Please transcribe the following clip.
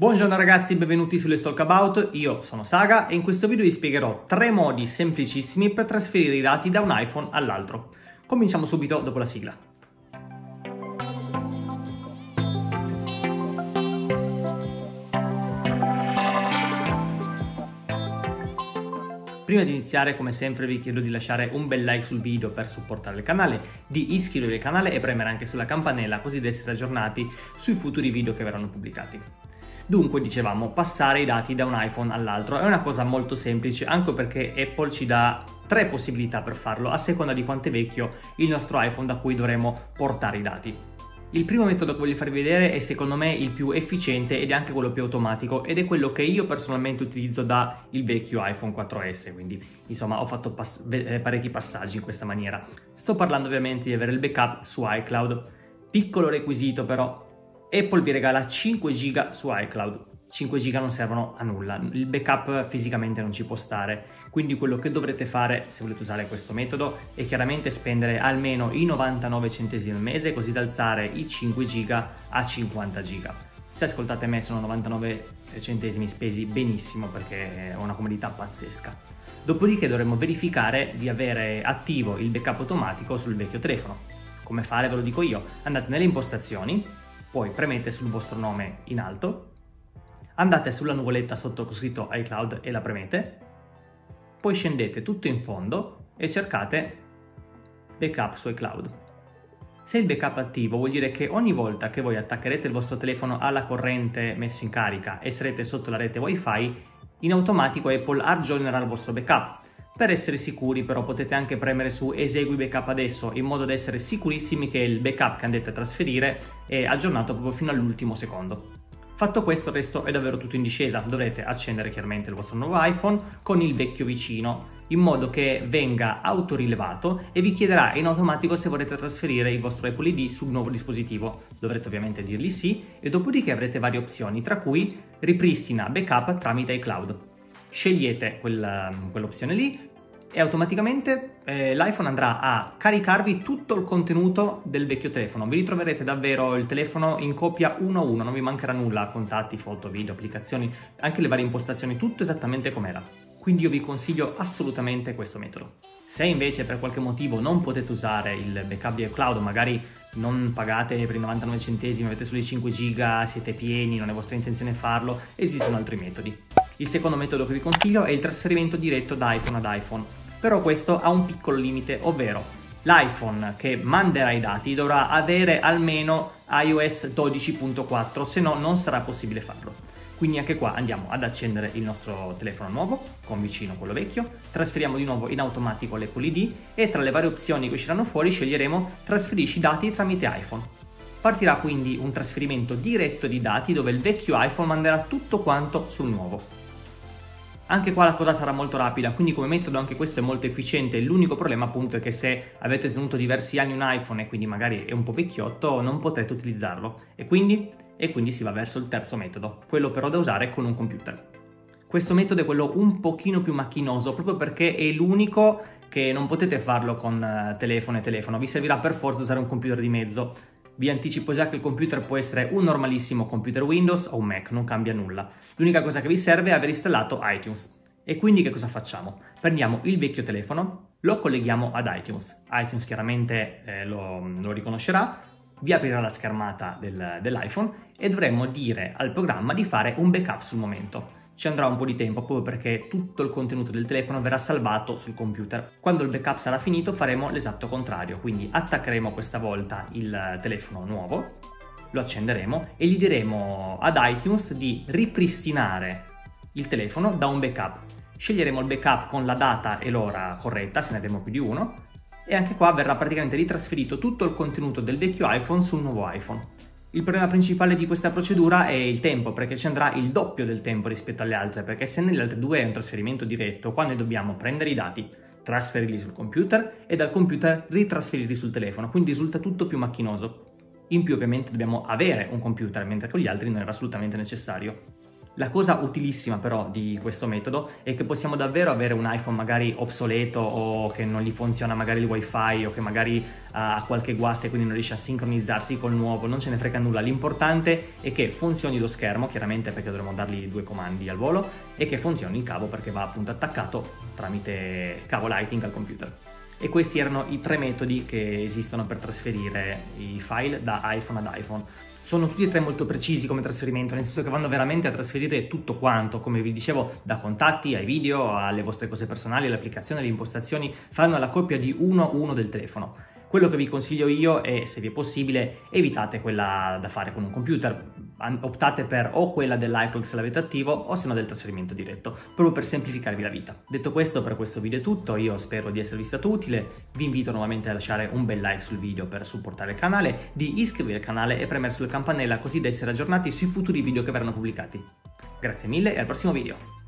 Buongiorno ragazzi, benvenuti sulle Stalkabout, io sono Saga e in questo video vi spiegherò tre modi semplicissimi per trasferire i dati da un iPhone all'altro. Cominciamo subito dopo la sigla. Prima di iniziare, come sempre, vi chiedo di lasciare un bel like sul video per supportare il canale, di iscrivervi al canale e premere anche sulla campanella così da essere aggiornati sui futuri video che verranno pubblicati. Dunque, dicevamo, passare i dati da un iPhone all'altro è una cosa molto semplice, anche perché Apple ci dà tre possibilità per farlo, a seconda di quanto è vecchio il nostro iPhone da cui dovremo portare i dati. Il primo metodo che voglio farvi vedere è secondo me il più efficiente ed è anche quello più automatico ed è quello che io personalmente utilizzo da il vecchio iPhone 4S, quindi insomma ho fatto pass eh, parecchi passaggi in questa maniera. Sto parlando ovviamente di avere il backup su iCloud. Piccolo requisito però, Apple vi regala 5 GB su iCloud. 5 GB non servono a nulla, il backup fisicamente non ci può stare, quindi quello che dovrete fare se volete usare questo metodo è chiaramente spendere almeno i 99 centesimi al mese così da alzare i 5 GB a 50 GB. Se ascoltate me sono 99 centesimi spesi benissimo perché è una comodità pazzesca. Dopodiché dovremo verificare di avere attivo il backup automatico sul vecchio telefono. Come fare ve lo dico io, andate nelle impostazioni, poi premete sul vostro nome in alto, andate sulla nuvoletta sotto scritto iCloud e la premete, poi scendete tutto in fondo e cercate backup su iCloud. Se il backup è attivo vuol dire che ogni volta che voi attaccherete il vostro telefono alla corrente messo in carica e sarete sotto la rete wifi, in automatico Apple aggiornerà il vostro backup per essere sicuri però potete anche premere su esegui backup adesso in modo da essere sicurissimi che il backup che andate a trasferire è aggiornato proprio fino all'ultimo secondo. Fatto questo il resto è davvero tutto in discesa, dovrete accendere chiaramente il vostro nuovo iPhone con il vecchio vicino in modo che venga autorilevato e vi chiederà in automatico se volete trasferire il vostro Apple ID sul nuovo dispositivo. Dovrete ovviamente dirgli sì e dopodiché avrete varie opzioni tra cui ripristina backup tramite iCloud. Scegliete quell'opzione lì, e automaticamente eh, l'iPhone andrà a caricarvi tutto il contenuto del vecchio telefono. Vi ritroverete davvero il telefono in copia uno a uno, non vi mancherà nulla, contatti, foto, video, applicazioni, anche le varie impostazioni, tutto esattamente com'era. Quindi io vi consiglio assolutamente questo metodo. Se invece per qualche motivo non potete usare il backup di iCloud, magari non pagate per i 99 centesimi, avete solo i 5 giga, siete pieni, non è vostra intenzione farlo, esistono altri metodi. Il secondo metodo che vi consiglio è il trasferimento diretto da iPhone ad iPhone però questo ha un piccolo limite, ovvero l'iPhone che manderà i dati dovrà avere almeno iOS 12.4, se no non sarà possibile farlo. Quindi anche qua andiamo ad accendere il nostro telefono nuovo, con vicino quello vecchio, trasferiamo di nuovo in automatico l'Apple ID e tra le varie opzioni che usciranno fuori sceglieremo trasferisci dati tramite iPhone. Partirà quindi un trasferimento diretto di dati dove il vecchio iPhone manderà tutto quanto sul nuovo. Anche qua la cosa sarà molto rapida, quindi come metodo anche questo è molto efficiente. L'unico problema appunto è che se avete tenuto diversi anni un iPhone e quindi magari è un po' vecchiotto, non potrete utilizzarlo. E quindi? E quindi si va verso il terzo metodo, quello però da usare con un computer. Questo metodo è quello un pochino più macchinoso, proprio perché è l'unico che non potete farlo con eh, telefono e telefono, vi servirà per forza usare un computer di mezzo. Vi anticipo già che il computer può essere un normalissimo computer Windows o un Mac, non cambia nulla. L'unica cosa che vi serve è aver installato iTunes. E quindi che cosa facciamo? Prendiamo il vecchio telefono, lo colleghiamo ad iTunes. iTunes chiaramente eh, lo, lo, riconoscerà, vi aprirà la schermata del, dell'iPhone e dovremmo dire al programma di fare un backup sul momento ci andrà un po' di tempo proprio perché tutto il contenuto del telefono verrà salvato sul computer. Quando il backup sarà finito faremo l'esatto contrario, quindi attaccheremo questa volta il telefono nuovo, lo accenderemo e gli diremo ad iTunes di ripristinare il telefono da un backup. Sceglieremo il backup con la data e l'ora corretta, se ne avremo più di uno, e anche qua verrà praticamente ritrasferito tutto il contenuto del vecchio iPhone sul nuovo iPhone. Il problema principale di questa procedura è il tempo, perché ci andrà il doppio del tempo rispetto alle altre, perché se nelle altre due è un trasferimento diretto, qua noi dobbiamo prendere i dati, trasferirli sul computer e dal computer ritrasferirli sul telefono, quindi risulta tutto più macchinoso. In più ovviamente dobbiamo avere un computer, mentre con gli altri non era assolutamente necessario. La cosa utilissima però di questo metodo è che possiamo davvero avere un iPhone magari obsoleto o che non gli funziona magari il wifi o che magari ha qualche guasta e quindi non riesce a sincronizzarsi col nuovo, non ce ne frega nulla. L'importante è che funzioni lo schermo, chiaramente perché dovremo dargli due comandi al volo, e che funzioni il cavo perché va appunto attaccato tramite cavo Lightning al computer. E questi erano i tre metodi che esistono per trasferire i file da iPhone ad iPhone sono tutti e tre molto precisi come trasferimento, nel senso che vanno veramente a trasferire tutto quanto, come vi dicevo, da contatti ai video, alle vostre cose personali, alle applicazioni, alle impostazioni, fanno la coppia di uno a uno del telefono. Quello che vi consiglio io è, se vi è possibile, evitate quella da fare con un computer, optate per o quella dell'iCloud se l'avete attivo o se no del trasferimento diretto, proprio per semplificarvi la vita. Detto questo, per questo video è tutto, io spero di esservi stato utile, vi invito nuovamente a lasciare un bel like sul video per supportare il canale, di iscrivervi al canale e premere sulla campanella così da essere aggiornati sui futuri video che verranno pubblicati. Grazie mille e al prossimo video!